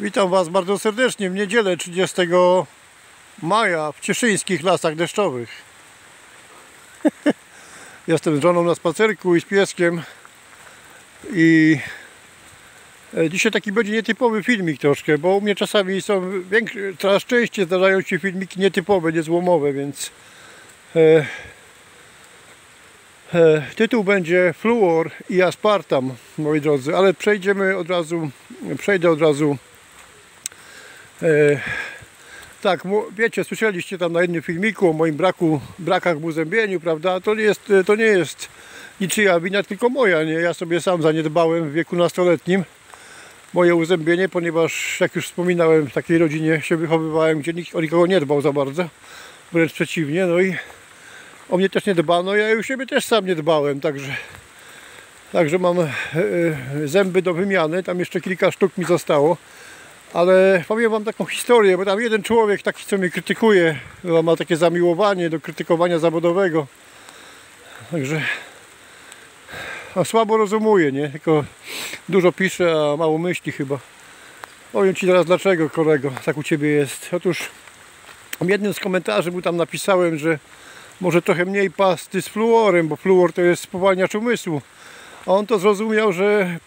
Witam Was bardzo serdecznie w niedzielę 30 maja w cieszyńskich lasach deszczowych. Jestem z żoną na spacerku i z pieskiem i e, dzisiaj taki będzie nietypowy filmik troszkę, bo u mnie czasami są większe, coraz częściej zdarzają się filmiki nietypowe, niezłomowe, więc e, e, tytuł będzie Fluor i Aspartam, moi drodzy, ale przejdziemy od razu, przejdę od razu tak, mu- wiecie, słyszeliście tam na jednym filmiku o moim braku, brakach w uzębieniu, prawda? To nie jest, to nie jest niczyja wina, tylko moja, nie? Ja sobie sam zaniedbałem w wieku nastoletnim moje uzębienie, ponieważ jak już wspominałem, w takiej rodzinie się wychowywałem, gdzie nikt o nikogo nie dbał za bardzo, wręcz przeciwnie, no i o mnie też nie dbano, ja u siebie też sam nie dbałem, także Także mam e, e, zęby do wymiany, tam jeszcze kilka sztuk mi zostało. Ale powiem Wam taką historię, bo tam jeden człowiek taki, co mnie krytykuje, ma takie zamiłowanie do krytykowania zawodowego. Także a słabo rozumuje, nie? Tylko dużo pisze, a mało myśli chyba. Powiem Ci teraz dlaczego, kolego, tak u Ciebie jest. Otóż w jednym z komentarzy mu tam napisałem, że może trochę mniej pasty z fluorem, bo fluor to jest spowalniacz umysłu. On to zrozumiał, że,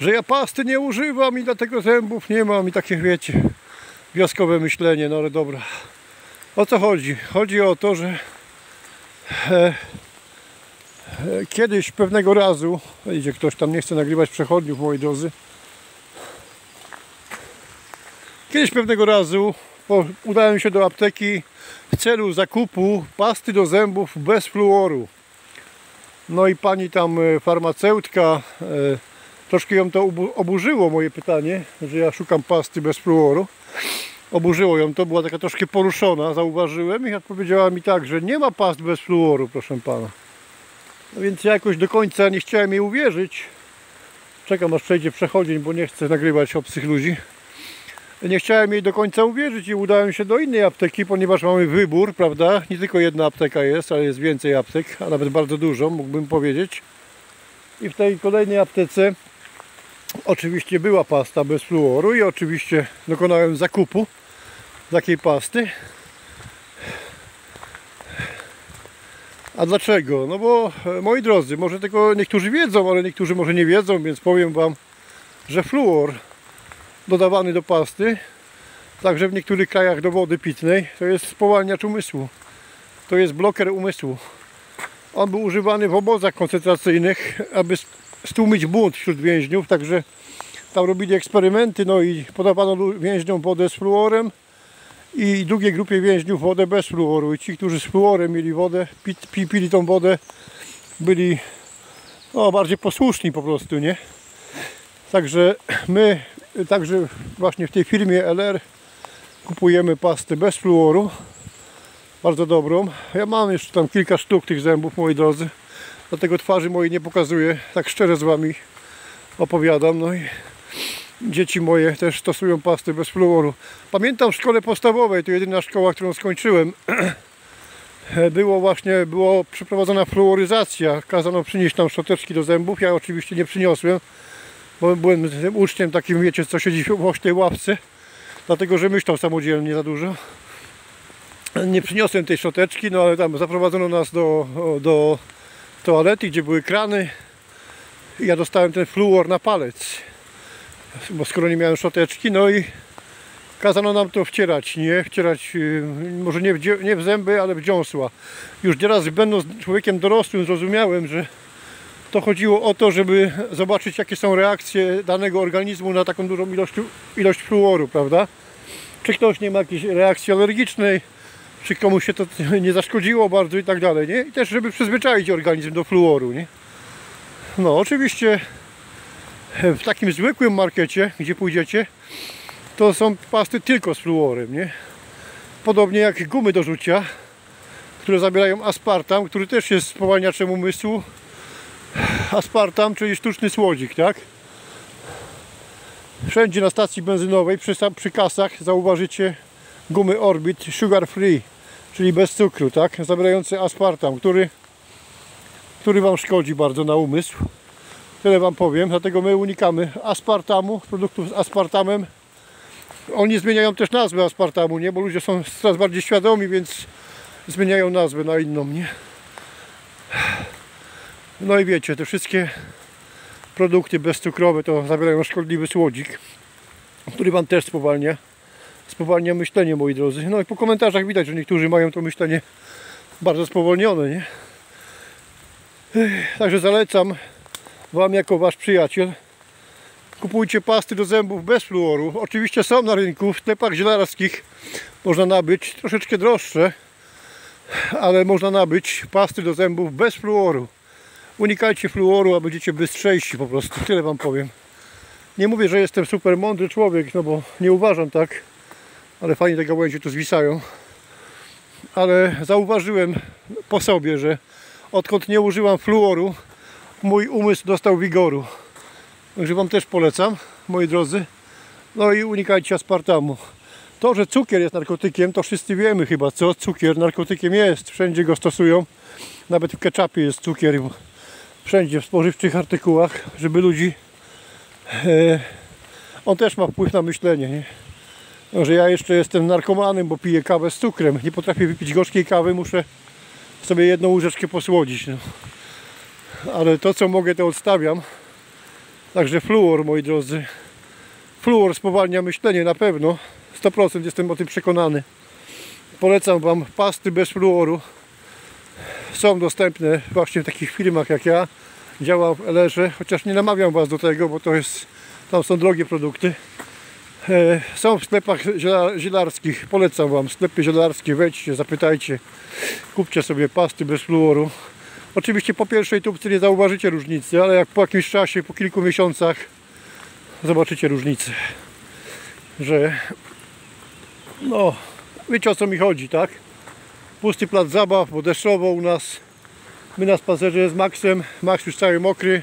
że ja pasty nie używam i dlatego zębów nie mam i takie wiecie, wioskowe myślenie, no ale dobra. O co chodzi? Chodzi o to, że e, e, kiedyś pewnego razu, idzie ktoś tam, nie chce nagrywać przechodniów, moi drodzy. Kiedyś pewnego razu po, udałem się do apteki w celu zakupu pasty do zębów bez fluoru. No i pani tam e, farmaceutka, e, troszkę ją to obu- oburzyło moje pytanie, że ja szukam pasty bez fluoru. Oburzyło ją to, była taka troszkę poruszona, zauważyłem i odpowiedziała mi tak, że nie ma past bez fluoru, proszę pana. No więc ja jakoś do końca nie chciałem jej uwierzyć. Czekam aż przejdzie przechodzień, bo nie chcę nagrywać obcych ludzi. Nie chciałem jej do końca uwierzyć i udałem się do innej apteki, ponieważ mamy wybór, prawda? Nie tylko jedna apteka jest, ale jest więcej aptek, a nawet bardzo dużo, mógłbym powiedzieć. I w tej kolejnej aptece oczywiście była pasta bez fluoru i oczywiście dokonałem zakupu takiej pasty. A dlaczego? No bo e, moi drodzy, może tego niektórzy wiedzą, ale niektórzy może nie wiedzą, więc powiem Wam, że fluor dodawany do pasty, także w niektórych krajach do wody pitnej, to jest spowalniacz umysłu. To jest bloker umysłu. On był używany w obozach koncentracyjnych, aby st- stłumić bunt wśród więźniów, także tam robili eksperymenty, no i podawano więźniom wodę z fluorem i drugiej grupie więźniów wodę bez fluoru. I ci, którzy z fluorem mieli wodę, pi, pi, pili tą wodę, byli no, bardziej posłuszni po prostu, nie? Także my, także właśnie w tej firmie LR kupujemy pastę bez fluoru. Bardzo dobrą. Ja mam jeszcze tam kilka sztuk tych zębów, moi drodzy. Dlatego twarzy mojej nie pokazuję. Tak szczerze z Wami opowiadam. No i dzieci moje też stosują pastę bez fluoru. Pamiętam w szkole podstawowej, to jedyna szkoła, którą skończyłem. Było właśnie, było przeprowadzona fluoryzacja. Kazano przynieść tam szczoteczki do zębów. Ja oczywiście nie przyniosłem bo byłem tym uczniem takim, wiecie, co siedzi w ośnej ławce, dlatego, że myślał samodzielnie za dużo. Nie przyniosłem tej szczoteczki, no ale tam zaprowadzono nas do, do toalety, gdzie były krany. Ja dostałem ten fluor na palec, bo skoro nie miałem szczoteczki, no i kazano nam to wcierać, nie? Wcierać, yy, może nie w, nie w zęby, ale w dziąsła. Już teraz będąc człowiekiem dorosłym zrozumiałem, że to chodziło o to, żeby zobaczyć jakie są reakcje danego organizmu na taką dużą ilość, ilość fluoru, prawda? Czy ktoś nie ma jakiejś reakcji alergicznej, czy komuś się to nie zaszkodziło bardzo i tak dalej, nie? I też żeby przyzwyczaić organizm do fluoru, nie? No oczywiście w takim zwykłym markecie, gdzie pójdziecie, to są pasty tylko z fluorem, nie? Podobnie jak gumy do rzucia, które zawierają aspartam, który też jest spowalniaczem umysłu, aspartam, czyli sztuczny słodzik, tak? Wszędzie na stacji benzynowej, przy, przy kasach zauważycie gumy Orbit Sugar Free, czyli bez cukru, tak? Zawierający aspartam, który, który Wam szkodzi bardzo na umysł. Tyle Wam powiem, dlatego my unikamy aspartamu, produktów z aspartamem Oni zmieniają też nazwę aspartamu, nie? Bo ludzie są coraz bardziej świadomi, więc zmieniają nazwę na inną, nie? No i wiecie, te wszystkie produkty bezcukrowe to zawierają szkodliwy słodzik, który Wam też spowalnia, spowalnia myślenie, moi drodzy. No i po komentarzach widać, że niektórzy mają to myślenie bardzo spowolnione, nie? Także zalecam Wam jako Wasz przyjaciel kupujcie pasty do zębów bez fluoru. Oczywiście są na rynku, w sklepach zielarskich można nabyć, troszeczkę droższe, ale można nabyć pasty do zębów bez fluoru. Unikajcie fluoru, a będziecie bystrzejsi po prostu, tyle Wam powiem. Nie mówię, że jestem super mądry człowiek, no bo nie uważam tak, ale fajnie te gałęzie tu zwisają. Ale zauważyłem po sobie, że odkąd nie używam fluoru, mój umysł dostał wigoru. Także Wam też polecam, moi drodzy. No i unikajcie aspartamu. To, że cukier jest narkotykiem, to wszyscy wiemy chyba, co cukier narkotykiem jest. Wszędzie go stosują. Nawet w ketchupie jest cukier. Wszędzie w spożywczych artykułach, żeby ludzi... E, on też ma wpływ na myślenie, nie? No, że ja jeszcze jestem narkomanem, bo piję kawę z cukrem. Nie potrafię wypić gorzkiej kawy, muszę sobie jedną łyżeczkę posłodzić. No. Ale to, co mogę, to odstawiam. Także fluor, moi drodzy. Fluor spowalnia myślenie na pewno. 100% jestem o tym przekonany. Polecam Wam pasty bez fluoru. Są dostępne właśnie w takich firmach jak ja. Działa w Elerze, chociaż nie namawiam Was do tego, bo to jest, tam są drogie produkty. E, Są w sklepach ziela- zielarskich. Polecam Wam sklepy zielarskie. Wejdźcie, zapytajcie. Kupcie sobie pasty bez fluoru. Oczywiście po pierwszej tubce nie zauważycie różnicy, ale jak po jakimś czasie, po kilku miesiącach zobaczycie różnicę. Że no, wiecie o co mi chodzi, tak? Pusty plac zabaw, bo deszczowo u nas. My na spacerze z Maxem. Max już cały mokry.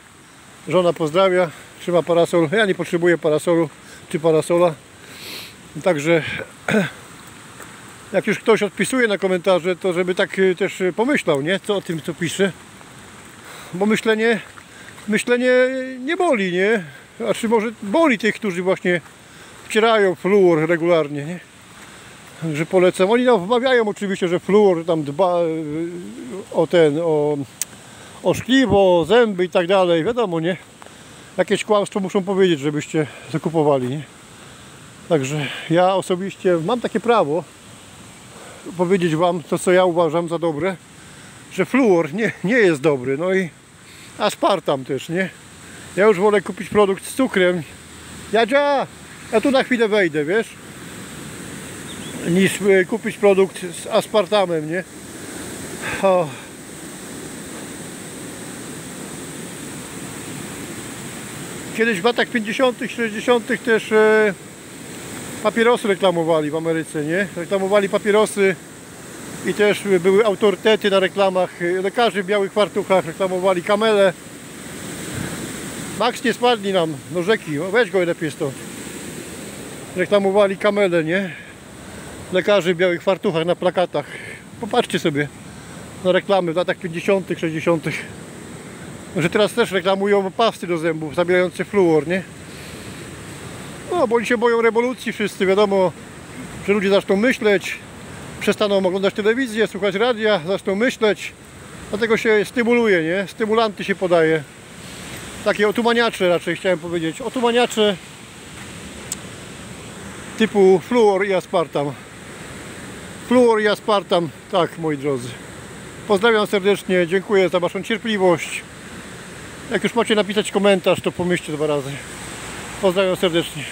Żona pozdrawia, trzyma parasol. Ja nie potrzebuję parasolu czy parasola. Także jak już ktoś odpisuje na komentarze, to żeby tak y, też y, pomyślał, nie? Co o tym, co pisze. Bo myślenie, myślenie nie boli, nie? Znaczy może boli tych, którzy właśnie wcierają fluor regularnie, nie? Także polecam. Oni nam wmawiają oczywiście, że fluor tam dba y, o ten, o, o szkliwo, o zęby i tak dalej. Wiadomo, nie? Jakieś kłamstwo muszą powiedzieć, żebyście zakupowali, nie? Także ja osobiście mam takie prawo powiedzieć Wam to, co ja uważam za dobre, że fluor nie, nie jest dobry. No i aspartam też, nie? Ja już wolę kupić produkt z cukrem. Jadzia, ja tu na chwilę wejdę, wiesz? Niż e, kupić produkt z aspartamem, nie? O. Kiedyś w latach 50., 60. też e, papierosy reklamowali w Ameryce, nie? Reklamowali papierosy i też były autorytety na reklamach. Lekarze w białych fartuchach reklamowali kamele. Max nie spadli nam do rzeki, weź go lepiej stąd. Reklamowali kamele, nie? Lekarze w białych fartuchach na plakatach. Popatrzcie sobie na reklamy w latach 50., 60. Że teraz też reklamują pasty do zębów zabierające fluor, nie? No, bo oni się boją rewolucji wszyscy, wiadomo, że ludzie zaczną myśleć, przestaną oglądać telewizję, słuchać radia, zaczną myśleć, dlatego się stymuluje, nie? Stymulanty się podaje. Takie otumaniacze raczej chciałem powiedzieć. Otumaniacze typu fluor i aspartam. Fluor i aspartam, tak moi drodzy. Pozdrawiam serdecznie, dziękuję za Waszą cierpliwość. Jak już macie napisać komentarz, to pomyślcie dwa razy. Pozdrawiam serdecznie.